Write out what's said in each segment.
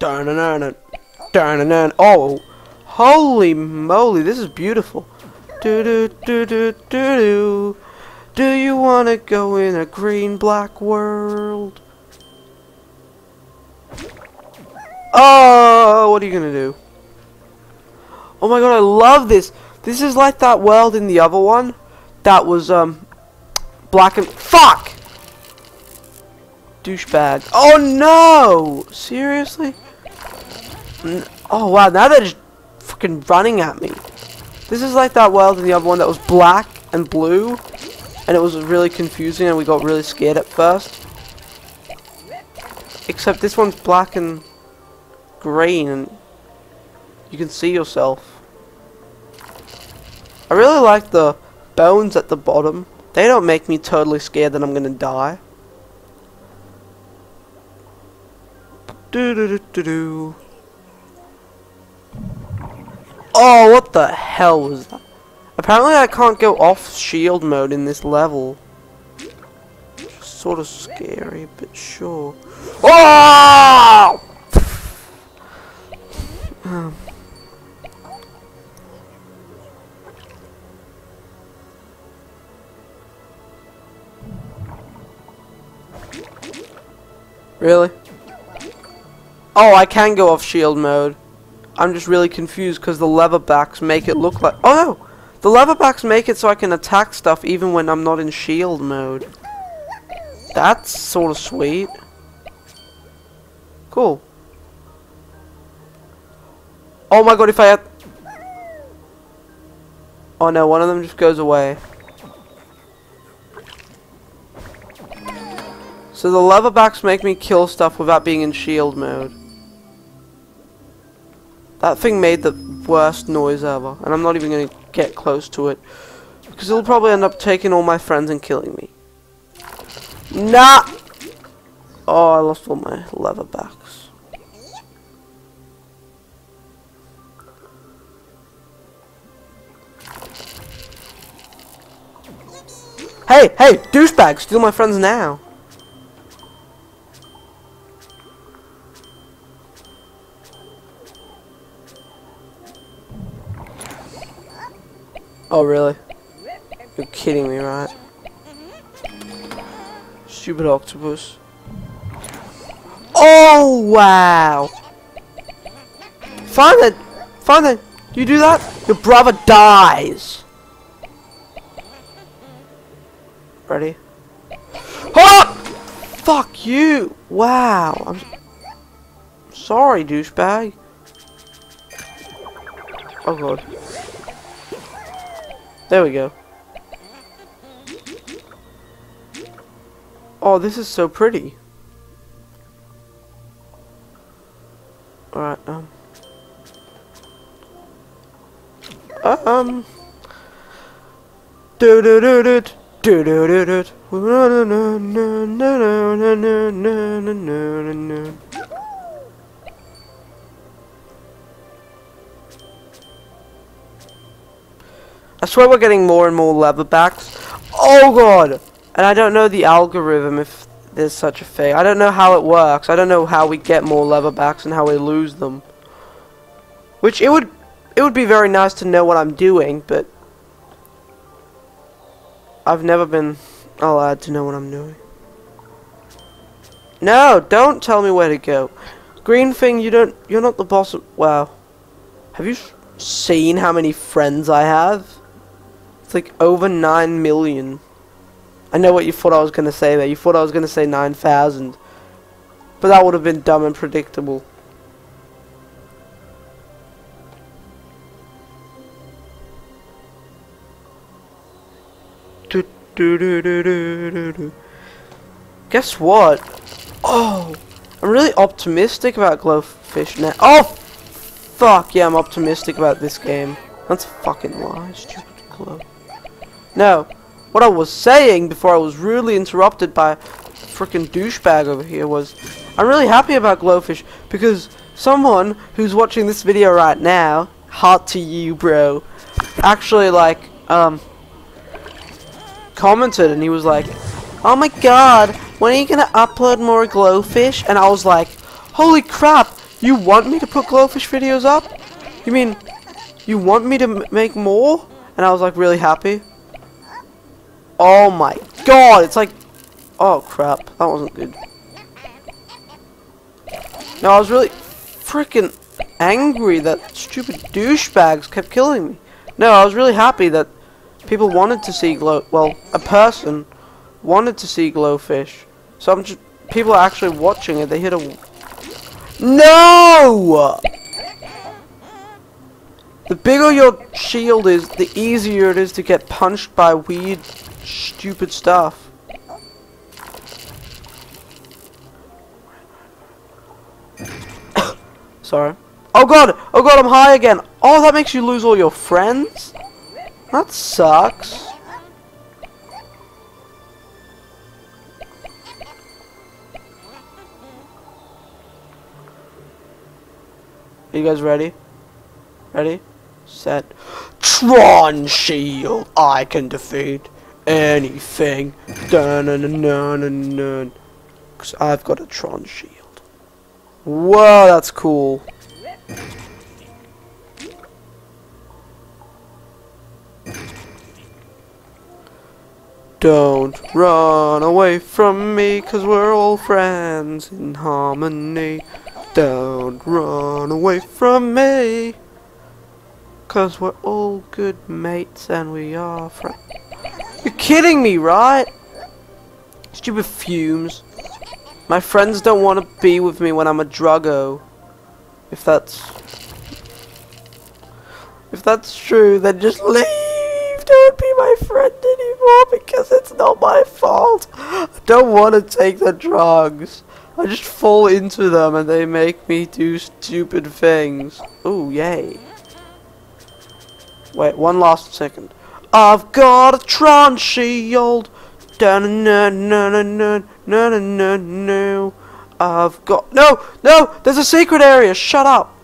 Dun darn dun dun. Oh, holy moly! This is beautiful. Do do do do do do. Do you wanna go in a green black world? Oh, what are you gonna do? Oh my god, I love this. This is like that world in the other one that was um black and fuck. Douchebag. Oh no! Seriously? Oh wow, now they're just fucking running at me. This is like that world in the other one that was black and blue and it was really confusing and we got really scared at first. Except this one's black and green and you can see yourself. I really like the bones at the bottom. They don't make me totally scared that I'm gonna die. Do do do do do. Oh, what the hell was that? Apparently I can't go off shield mode in this level. Sort of scary, but sure. Oh! Really? Oh, I can go off shield mode. I'm just really confused because the leverbacks make it look like... Oh no! The leverbacks make it so I can attack stuff even when I'm not in shield mode. That's sort of sweet. Cool. Oh my god, if I had... Oh no, one of them just goes away. So the leverbacks make me kill stuff without being in shield mode. That thing made the worst noise ever, and I'm not even going to get close to it. Because it'll probably end up taking all my friends and killing me. Nah! Oh, I lost all my leverbacks. Hey, hey, douchebag, steal my friends now. Oh, really? You're kidding me, right? Stupid octopus. Oh, wow! Find it! Find it! You do that? Your brother dies! Ready? Oh! Fuck you! Wow! I'm sorry, douchebag. Oh god. There we go. Oh, this is so pretty. Alright, um. Um. Do do do do do do do do. I swear we're getting more and more leverbacks. Oh god! And I don't know the algorithm if there's such a thing. I don't know how it works. I don't know how we get more leverbacks and how we lose them. Which it would it would be very nice to know what I'm doing, but I've never been allowed to know what I'm doing. No, don't tell me where to go. Green thing, you don't you're not the boss of wow. Have you seen how many friends I have? It's like over 9 million. I know what you thought I was going to say there. You thought I was going to say 9,000. But that would have been dumb and predictable. Do, do, do, do, do, do. Guess what? Oh, I'm really optimistic about Glowfish now. Oh, fuck yeah, I'm optimistic about this game. That's fucking lie, stupid Glow. No, what I was saying before I was rudely interrupted by freaking douchebag over here was I'm really happy about Glowfish because someone who's watching this video right now, heart to you, bro, actually like um commented and he was like, "Oh my god, when are you gonna upload more Glowfish?" And I was like, "Holy crap, You want me to put glowfish videos up? You mean you want me to make more? And I was like really happy. Oh my god, it's like Oh crap, that wasn't good. No, I was really freaking angry that stupid douchebags kept killing me. No, I was really happy that people wanted to see glow. Well, a person wanted to see glowfish. So I'm just people are actually watching it. They hit a no. The bigger your shield is, the easier it is to get punched by weird, stupid stuff. Sorry. Oh god! Oh god, I'm high again! Oh, that makes you lose all your friends? That sucks. Are you guys ready? Ready? Set. Tron Shield! I can defeat anything. Cause I've got a Tron Shield. Whoa, that's cool. Don't run away from me, cause we're all friends in harmony. Don't run away from me, cause we're all good mates and we are friends. You're kidding me, right? Stupid fumes. My friends don't want to be with me when I'm a druggo. If that's... If that's true, then just leave! Don't be my friend anymore because it's not my fault! I don't want to take the drugs. I just fall into them and they make me do stupid things. Ooh, yay. Wait, one last second. I've got a traunchy old dun dun dun dun dun dun dun I've got no no there's a secret area. Shut up.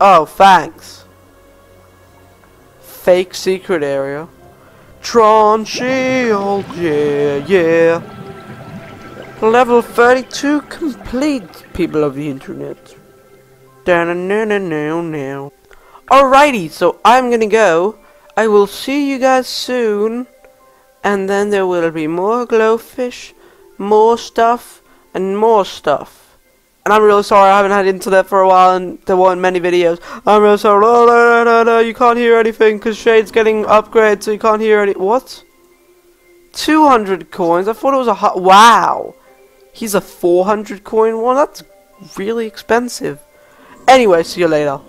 Oh thanks. Fake secret area. Tron shield yeah yeah. Level 32 complete people of the internet. Dun dun dun dun dun Alrighty, so I'm gonna go. I will see you guys soon and then there will be more glowfish, more stuff, and more stuff. And I'm really sorry I haven't had internet for a while and there weren't many videos. I'm really sorry. No, no, no, no, you can't hear anything because Shade's getting upgraded so you can't hear any- What? 200 coins? I thought it was a- hot. Wow! He's a 400 coin one? That's really expensive. Anyway, see you later.